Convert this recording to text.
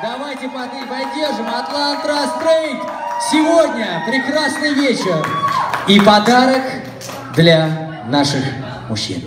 Давайте поддержим Атлант Растрейд. Сегодня прекрасный вечер. И подарок для наших мужчин.